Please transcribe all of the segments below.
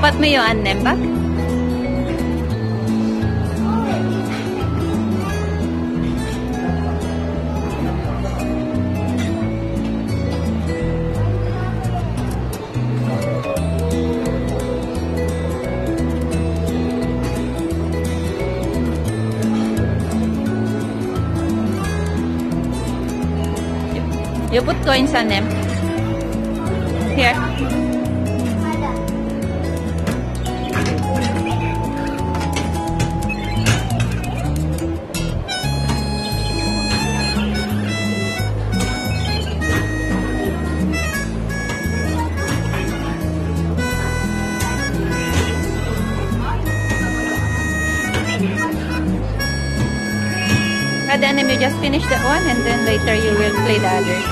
Kapat mo yung annem? You put coins on them. Here. And then you just finish that one and then later you will play the others.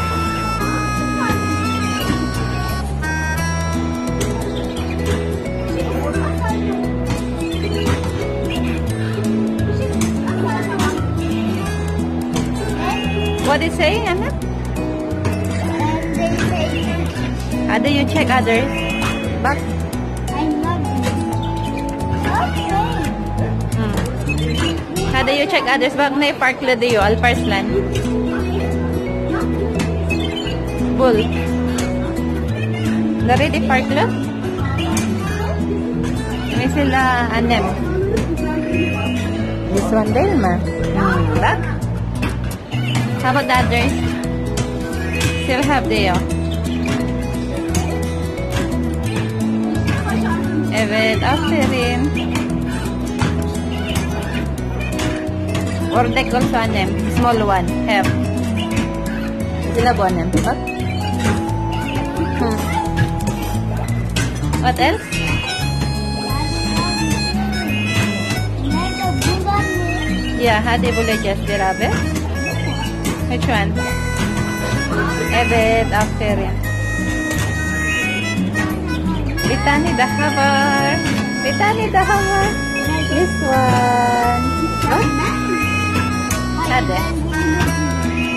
What is saying, Anna? How do you check others? Back. Do you check others? Bak na park la dayo, Alparslan. Bull. Dari di park la? May sila anem. This one din ma. Hmm. Back. How about the others? Still have oh. Evet, aferin. Ordek also anem. Small one. Have. Sila po anem. What? Hmm. What else? Yeah, hadi bulacağız beraber. Which one? Evet, aferin. Bir tane daha var. Bir. This one. Hadi.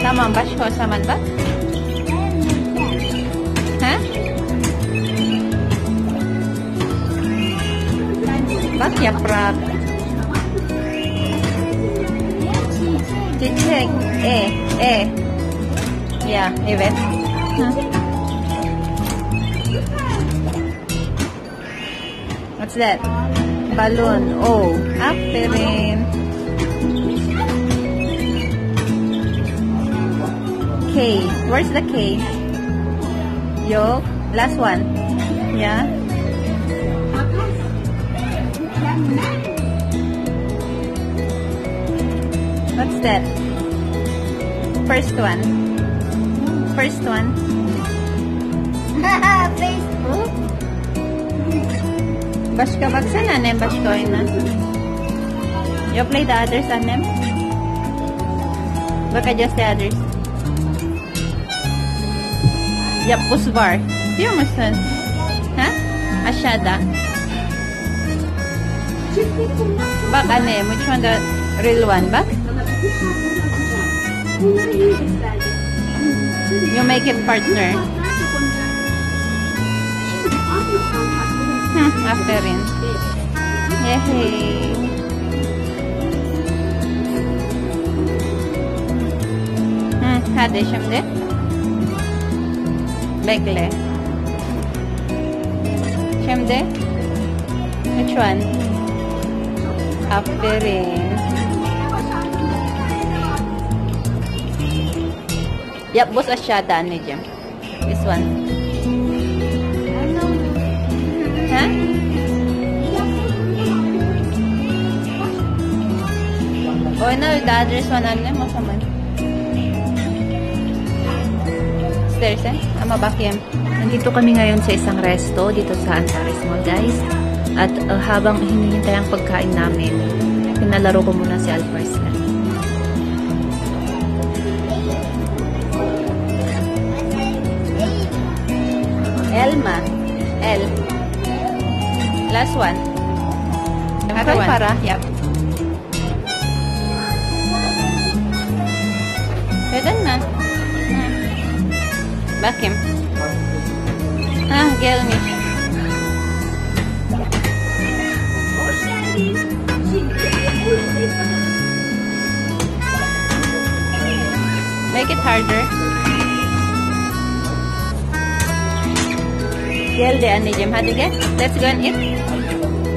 Tamam, başka o zaman bak. Ha? Bak yaprak. Çiçek. E, e. Ya, evet. Hı. What's that? Balloon. Oh, aferin. K. Where's the K? Yo. Last one. Yeah. What's that? First one. First one. Facebook. Bashka baksan anem bashka na. You play the others anem? Baka just the others. Yap, pusbar. Diyor musun? Ha? Aşağıda. Bak annem, which one the real one? Bak. You make it partner. Hmm, aferin. Yehey. Hmm, hadi şimdi. Bekle. Şimdi. Which one? Aferin. Yap, boss aşağıda anneciğim. This one. Huh? Oh, no, the address one ano mo sa eh? Ama bakyem. Nandito kami ngayon sa isang resto dito sa Antares Mall, guys. At uh, habang hinihintay ang pagkain namin, pinalaro ko muna si Alparslan. Elma. L. Last one. Another one. para. Yep. Pwede. Na. Bakim. Ah, gel ni. Make it harder. Gel de anneciğim hadi gel. Let's go and eat.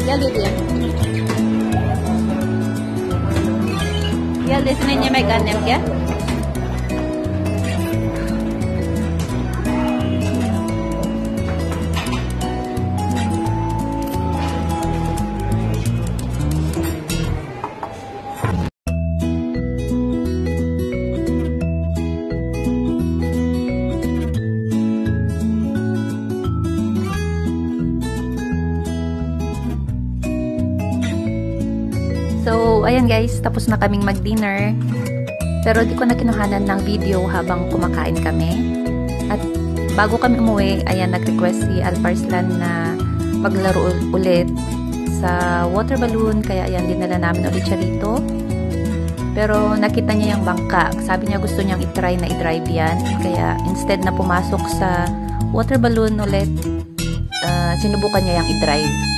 Gel bebeğim. Gel de seni yemek annem gel. Ayan guys, tapos na kaming mag-dinner. Pero di ko na kinuhanan ng video habang kumakain kami. At bago kami umuwi, ayan, nag-request si Alparslan na maglaro ulit sa water balloon. Kaya ayan, dinala namin ulit siya dito. Pero nakita niya yung bangka. Sabi niya gusto niyang itry na i-drive yan. Kaya instead na pumasok sa water balloon ulit, uh, sinubukan niya yung i-drive.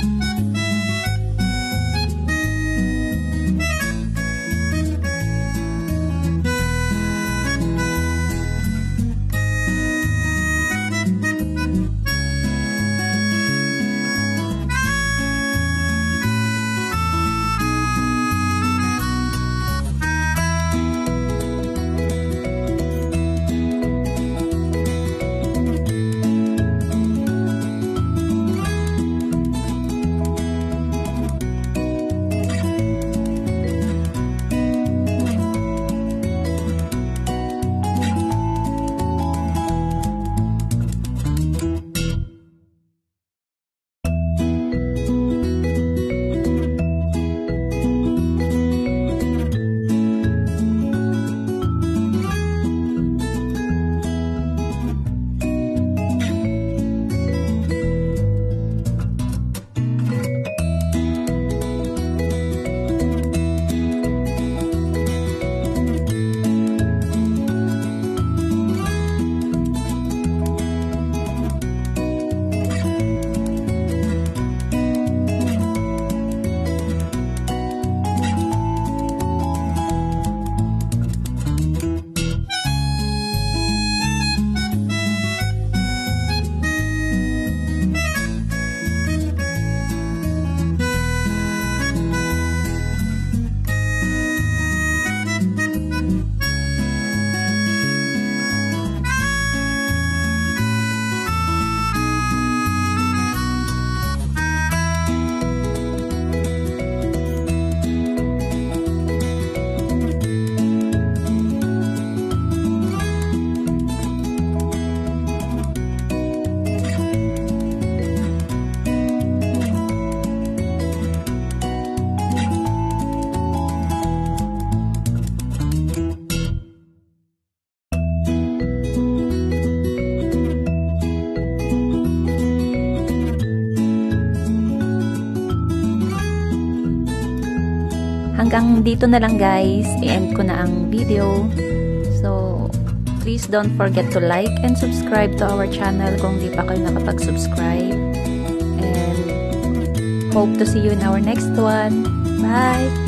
Hanggang dito na lang guys, i-end ko na ang video. So, please don't forget to like and subscribe to our channel kung di pa kayo nakapag-subscribe. And hope to see you in our next one. Bye!